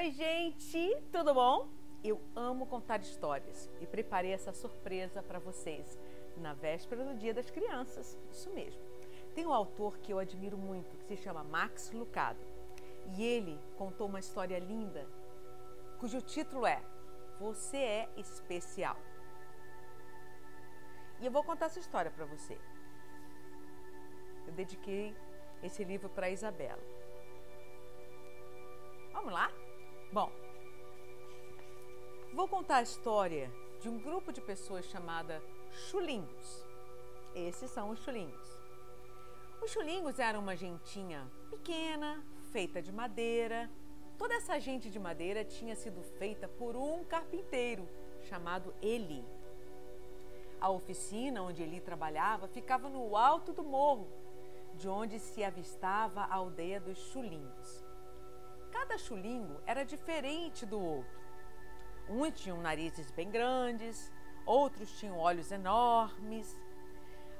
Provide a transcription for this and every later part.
Oi, gente, tudo bom? Eu amo contar histórias e preparei essa surpresa para vocês na véspera do Dia das Crianças. Isso mesmo. Tem um autor que eu admiro muito, que se chama Max Lucado. E ele contou uma história linda, cujo título é Você é Especial. E eu vou contar essa história para você. Eu dediquei esse livro para Isabela. Vamos lá? Bom, vou contar a história de um grupo de pessoas chamada chulingos. Esses são os chulingos. Os chulingos eram uma gentinha pequena, feita de madeira. Toda essa gente de madeira tinha sido feita por um carpinteiro chamado Eli. A oficina onde Eli trabalhava ficava no alto do morro, de onde se avistava a aldeia dos chulingos. Cada chulingo era diferente do outro. Uns tinham narizes bem grandes, outros tinham olhos enormes.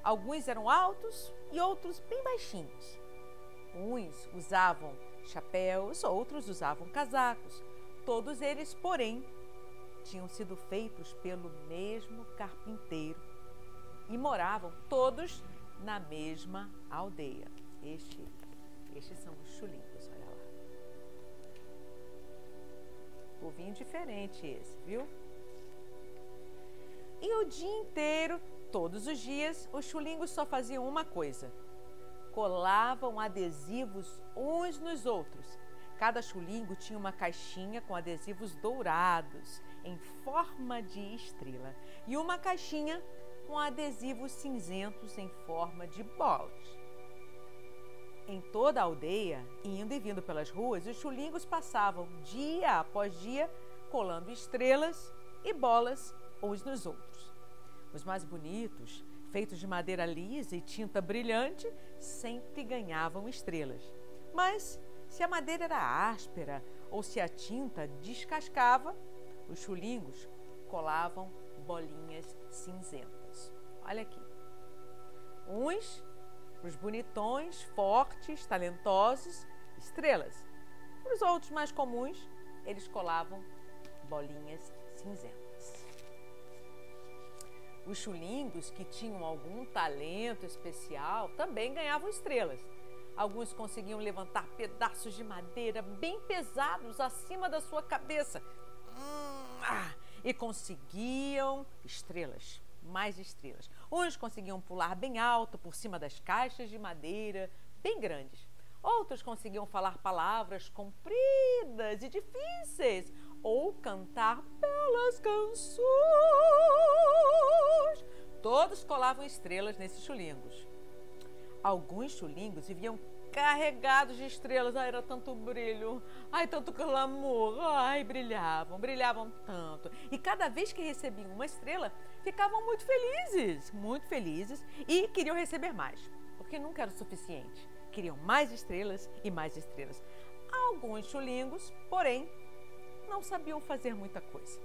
Alguns eram altos e outros bem baixinhos. Uns usavam chapéus, outros usavam casacos. Todos eles, porém, tinham sido feitos pelo mesmo carpinteiro e moravam todos na mesma aldeia. Este, estes são os chulingos, lá. Povinho diferente esse, viu? E o dia inteiro, todos os dias, os chulingos só faziam uma coisa: colavam adesivos uns nos outros. Cada chulingo tinha uma caixinha com adesivos dourados em forma de estrela e uma caixinha com adesivos cinzentos em forma de bolas. Em toda a aldeia, indo e vindo pelas ruas, os chulingos passavam dia após dia colando estrelas e bolas uns nos outros. Os mais bonitos, feitos de madeira lisa e tinta brilhante, sempre ganhavam estrelas. Mas se a madeira era áspera ou se a tinta descascava, os chulingos colavam bolinhas cinzentas. Olha aqui. Uns para os bonitões, fortes, talentosos, estrelas. Para os outros mais comuns, eles colavam bolinhas cinzentas. Os chulingos que tinham algum talento especial também ganhavam estrelas. Alguns conseguiam levantar pedaços de madeira bem pesados acima da sua cabeça. Hum, ah, e conseguiam estrelas mais estrelas. Uns conseguiam pular bem alto por cima das caixas de madeira bem grandes. Outros conseguiam falar palavras compridas e difíceis ou cantar belas canções. Todos colavam estrelas nesses chulingos. Alguns chulingos viviam carregados de estrelas. Ai, era tanto brilho, ai, tanto glamour, ai, brilhavam, brilhavam tanto. E cada vez que recebiam uma estrela, ficavam muito felizes, muito felizes e queriam receber mais, porque nunca era o suficiente. Queriam mais estrelas e mais estrelas. Alguns chulingos, porém, não sabiam fazer muita coisa.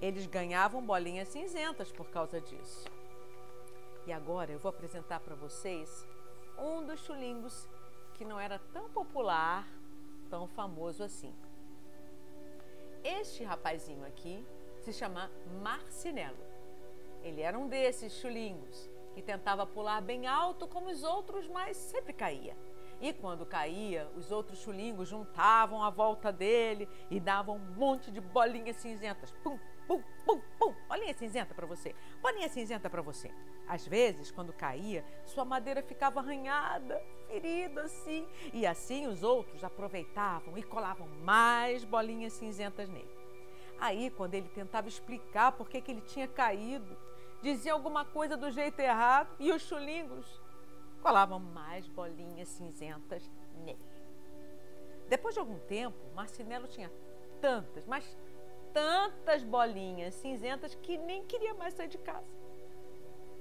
Eles ganhavam bolinhas cinzentas por causa disso. E agora eu vou apresentar para vocês um dos chulingos que não era tão popular, tão famoso assim. Este rapazinho aqui se chama Marcinelo. Ele era um desses chulingos que tentava pular bem alto como os outros, mas sempre caía. E quando caía, os outros chulingos juntavam a volta dele e davam um monte de bolinhas cinzentas. Pum, pum, pum, pum. Bolinha cinzenta para você. Bolinha cinzenta para você. Às vezes, quando caía, sua madeira ficava arranhada, ferida assim. E assim os outros aproveitavam e colavam mais bolinhas cinzentas nele. Aí, quando ele tentava explicar por que, que ele tinha caído, dizia alguma coisa do jeito errado e os chulingos colavam mais bolinhas cinzentas nele. Depois de algum tempo, Marcinelo tinha tantas, mas tantas bolinhas cinzentas que nem queria mais sair de casa.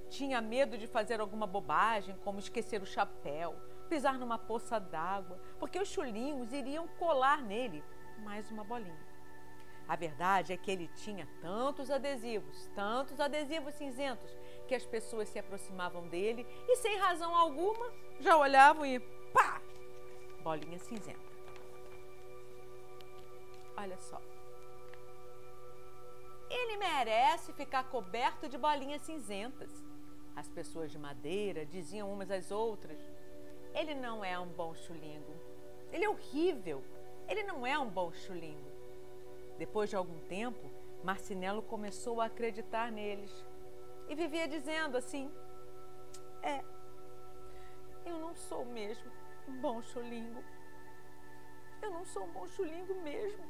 Tinha medo de fazer alguma bobagem, como esquecer o chapéu, pisar numa poça d'água, porque os chulinhos iriam colar nele mais uma bolinha. A verdade é que ele tinha tantos adesivos, tantos adesivos cinzentos, que as pessoas se aproximavam dele e, sem razão alguma, já olhavam e pá! Bolinha cinzenta. Olha só. Ele merece ficar coberto de bolinhas cinzentas. As pessoas de madeira diziam umas às outras: Ele não é um bom chulingo. Ele é horrível. Ele não é um bom chulingo. Depois de algum tempo, Marcinelo começou a acreditar neles e vivia dizendo assim: É, eu não sou mesmo um bom chulingo. Eu não sou um bom chulingo mesmo.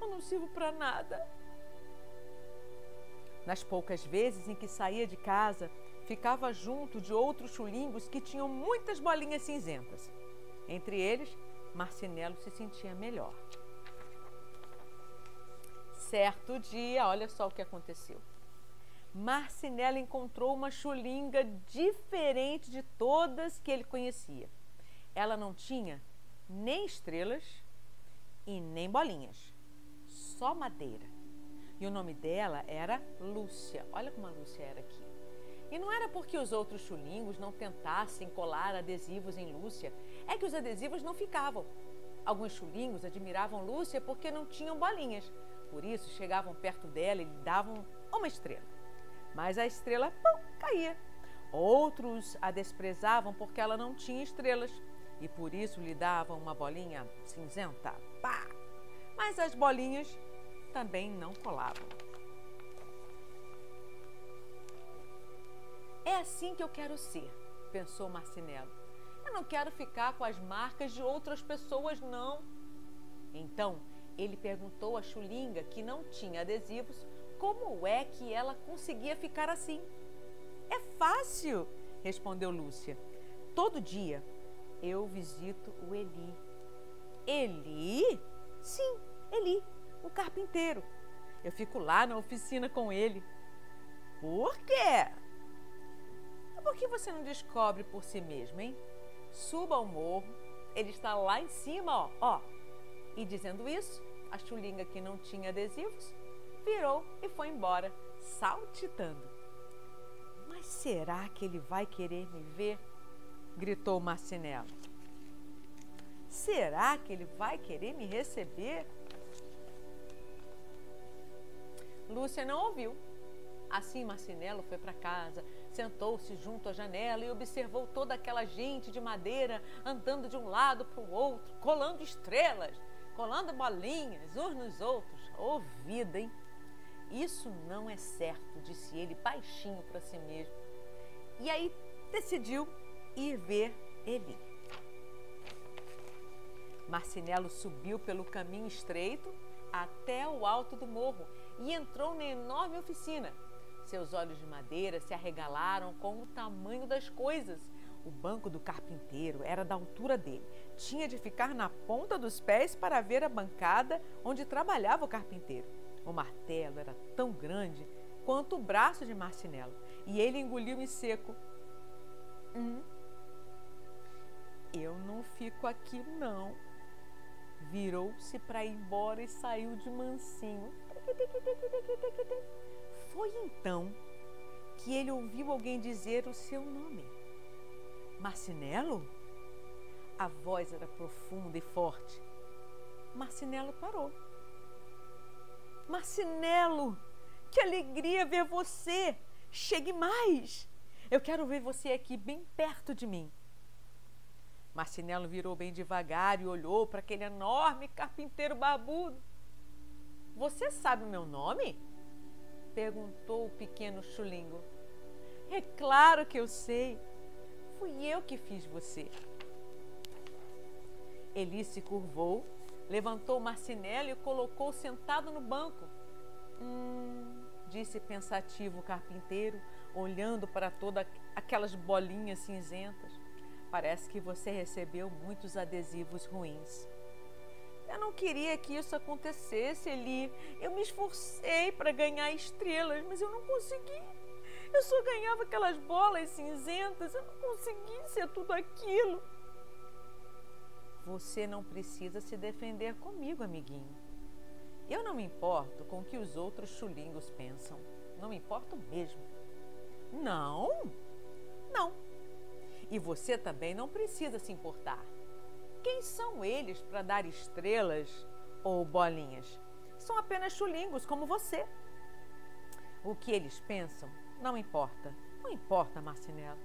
Eu não sirvo para nada. Nas poucas vezes em que saía de casa, ficava junto de outros chulingos que tinham muitas bolinhas cinzentas. Entre eles, Marcinelo se sentia melhor. Certo dia, olha só o que aconteceu. Marcinelo encontrou uma chulinga diferente de todas que ele conhecia. Ela não tinha nem estrelas e nem bolinhas, só madeira. E o nome dela era Lúcia. Olha como a Lúcia era aqui. E não era porque os outros chulingos não tentassem colar adesivos em Lúcia, é que os adesivos não ficavam. Alguns chulingos admiravam Lúcia porque não tinham bolinhas. Por isso chegavam perto dela e lhe davam uma estrela. Mas a estrela, pum, caía. Outros a desprezavam porque ela não tinha estrelas e por isso lhe davam uma bolinha cinzenta. Pá! Mas as bolinhas também não colavam. É assim que eu quero ser, pensou Marcinelo. Eu não quero ficar com as marcas de outras pessoas, não. Então, ele perguntou à Chulinga, que não tinha adesivos, como é que ela conseguia ficar assim. É fácil, respondeu Lúcia. Todo dia eu visito o Eli. Eli? Sim, Eli, o carpinteiro. Eu fico lá na oficina com ele. Por quê? Por que você não descobre por si mesmo, hein? Suba ao morro, ele está lá em cima, ó, ó. E dizendo isso, a chulinga que não tinha adesivos virou e foi embora, saltitando. Mas será que ele vai querer me ver? gritou Marcinelo. Será que ele vai querer me receber? Lúcia não ouviu. Assim, Marcinelo foi para casa, sentou-se junto à janela e observou toda aquela gente de madeira andando de um lado para o outro, colando estrelas, colando bolinhas uns nos outros. Ô vida, hein? Isso não é certo, disse ele baixinho para si mesmo. E aí decidiu ir ver Eli. Marcinelo subiu pelo caminho estreito até o alto do morro e entrou na enorme oficina. Seus olhos de madeira se arregalaram com o tamanho das coisas. O banco do carpinteiro era da altura dele. Tinha de ficar na ponta dos pés para ver a bancada onde trabalhava o carpinteiro. O martelo era tão grande quanto o braço de Marcinelo e ele engoliu-me seco. Hum, eu não fico aqui, não. Virou-se para ir embora e saiu de mansinho. Foi então que ele ouviu alguém dizer o seu nome. Marcinelo? A voz era profunda e forte. Marcinelo parou. Marcinelo, que alegria ver você! Chegue mais! Eu quero ver você aqui bem perto de mim. Marcinelo virou bem devagar e olhou para aquele enorme carpinteiro barbudo. Você sabe o meu nome? perguntou o pequeno chulingo. É claro que eu sei. Fui eu que fiz você. Eli se curvou, levantou Marcinelo e colocou sentado no banco. Hum, disse pensativo o carpinteiro, olhando para todas aquelas bolinhas cinzentas. Parece que você recebeu muitos adesivos ruins. Eu não queria que isso acontecesse, Eli. Eu me esforcei para ganhar estrelas, mas eu não consegui. Eu só ganhava aquelas bolas cinzentas, eu não consegui ser tudo aquilo. Você não precisa se defender comigo, amiguinho. Eu não me importo com o que os outros chulingos pensam. Não me importo mesmo. Não? Não. E você também não precisa se importar. Quem são eles para dar estrelas ou bolinhas? são apenas chulingos como você. O que eles pensam não importa. Não importa, Marcinelo.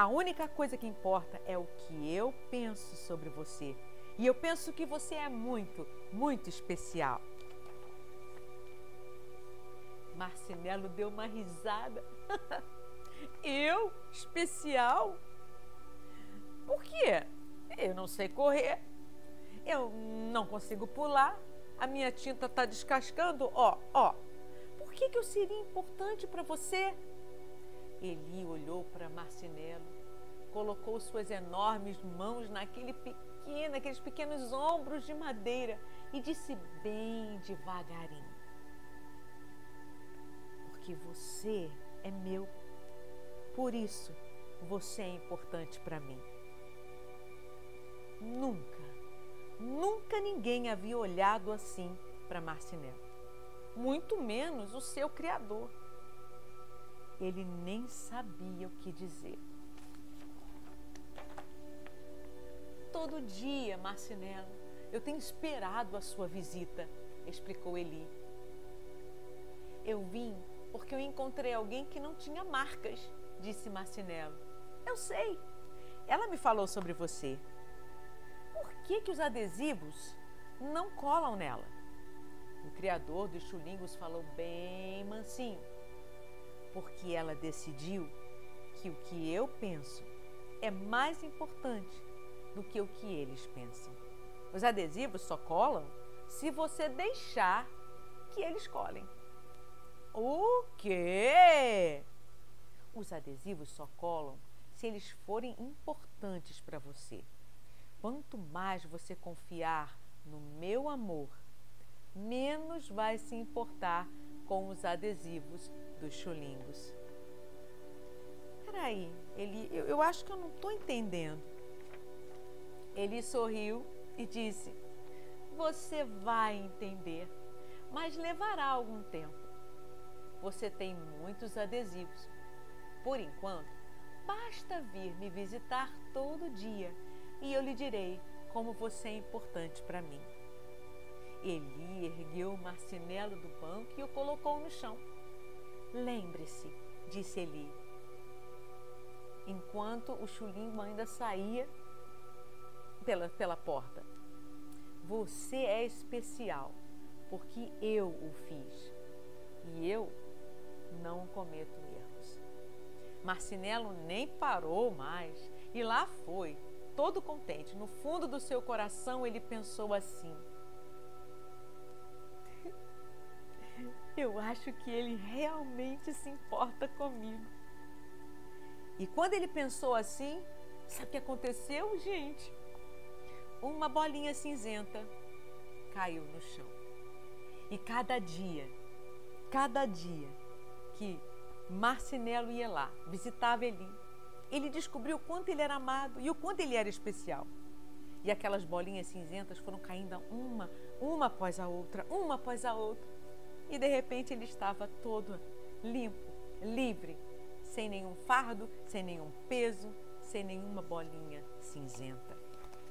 A única coisa que importa é o que eu penso sobre você. E eu penso que você é muito, muito especial. Marcinelo deu uma risada. eu? Especial? Por quê? Eu não sei correr. Eu não consigo pular. A minha tinta está descascando. Ó, ó. Por que, que eu seria importante para você? Eli olhou para Marcinelo, colocou suas enormes mãos naquele pequeno, naqueles pequenos ombros de madeira e disse bem devagarinho: Porque você é meu. Por isso, você é importante para mim. Nunca, nunca ninguém havia olhado assim para Marcinelo, muito menos o seu criador. Ele nem sabia o que dizer. Todo dia, Marcinelo, eu tenho esperado a sua visita, explicou Eli. Eu vim porque eu encontrei alguém que não tinha marcas, disse Marcinelo. Eu sei. Ela me falou sobre você. Por que, que os adesivos não colam nela? O criador dos chulingos falou bem mansinho porque ela decidiu que o que eu penso é mais importante do que o que eles pensam. Os adesivos só colam se você deixar que eles colhem. O quê? Os adesivos só colam se eles forem importantes para você. Quanto mais você confiar no meu amor, menos vai se importar com os adesivos dos chulingos. Peraí, ele, eu, eu acho que eu não estou entendendo. Ele sorriu e disse: Você vai entender, mas levará algum tempo. Você tem muitos adesivos. Por enquanto, basta vir me visitar todo dia e eu lhe direi como você é importante para mim. Eli ergueu o marcinelo do banco e o colocou no chão. Lembre-se, disse Eli, enquanto o chulinho ainda saía pela, pela porta. Você é especial, porque eu o fiz e eu não cometo erros. Marcinelo nem parou mais e lá foi, todo contente. No fundo do seu coração ele pensou assim: eu acho que ele realmente se importa comigo. E quando ele pensou assim, sabe o que aconteceu, gente? Uma bolinha cinzenta caiu no chão. E cada dia, cada dia que Marcinelo ia lá, visitava Eli, ele descobriu o quanto ele era amado e o quanto ele era especial. E aquelas bolinhas cinzentas foram caindo uma, uma após a outra, uma após a outra e de repente ele estava todo limpo, livre, sem nenhum fardo, sem nenhum peso, sem nenhuma bolinha cinzenta.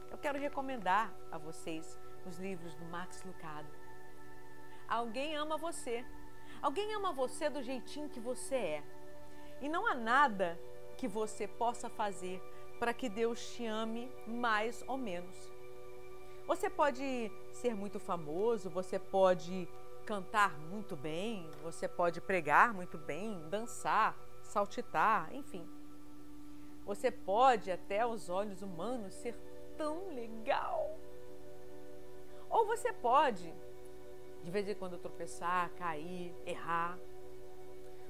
Eu quero recomendar a vocês os livros do Max Lucado. Alguém ama você. Alguém ama você do jeitinho que você é. E não há nada que você possa fazer para que Deus te ame mais ou menos. Você pode ser muito famoso, você pode cantar muito bem, você pode pregar muito bem, dançar, saltitar, enfim. Você pode, até aos olhos humanos, ser tão legal. Ou você pode, de vez em quando, tropeçar, cair, errar.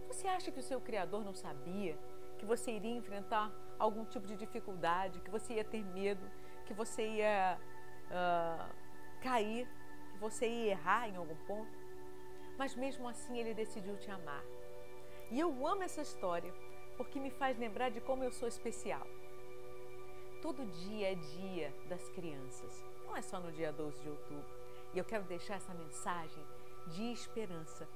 Você acha que o seu Criador não sabia que você iria enfrentar algum tipo de dificuldade, que você ia ter medo, que você ia uh, cair, você ia errar em algum ponto? mas mesmo assim ele decidiu te amar. E eu amo essa história porque me faz lembrar de como eu sou especial. Todo dia é dia das crianças, não é só no dia 12 de outubro. E eu quero deixar essa mensagem de esperança.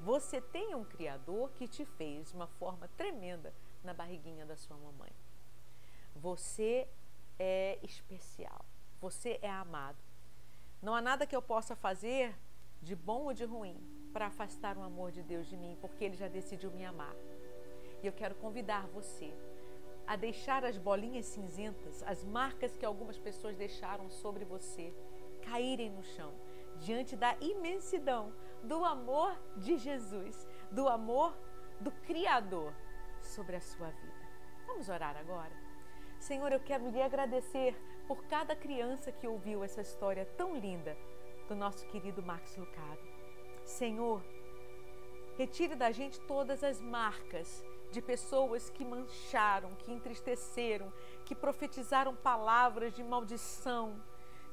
Você tem um Criador que te fez de uma forma tremenda na barriguinha da sua mamãe. Você é especial. Você é amado. Não há nada que eu possa fazer de bom ou de ruim, para afastar o amor de Deus de mim, porque Ele já decidiu me amar. E eu quero convidar você a deixar as bolinhas cinzentas, as marcas que algumas pessoas deixaram sobre você, caírem no chão, diante da imensidão do amor de Jesus, do amor do Criador sobre a sua vida. Vamos orar agora? Senhor, eu quero lhe agradecer por cada criança que ouviu essa história tão linda do nosso querido Max Lucado. Senhor, retire da gente todas as marcas de pessoas que mancharam, que entristeceram, que profetizaram palavras de maldição,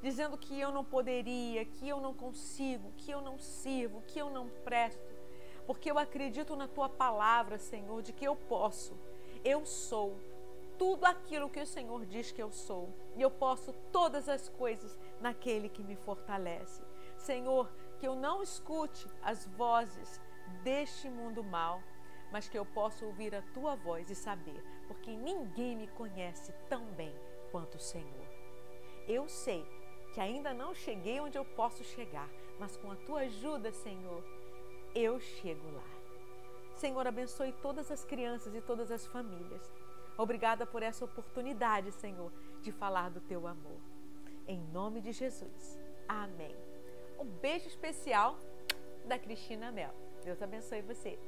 dizendo que eu não poderia, que eu não consigo, que eu não sirvo, que eu não presto. Porque eu acredito na tua palavra, Senhor, de que eu posso, eu sou tudo aquilo que o Senhor diz que eu sou. E eu posso todas as coisas naquele que me fortalece. Senhor, que eu não escute as vozes deste mundo mal, mas que eu possa ouvir a tua voz e saber, porque ninguém me conhece tão bem quanto o Senhor. Eu sei que ainda não cheguei onde eu posso chegar, mas com a tua ajuda, Senhor, eu chego lá. Senhor, abençoe todas as crianças e todas as famílias. Obrigada por essa oportunidade, Senhor, de falar do teu amor. Em nome de Jesus. Amém. Um beijo especial da Cristina Mel. Deus abençoe você.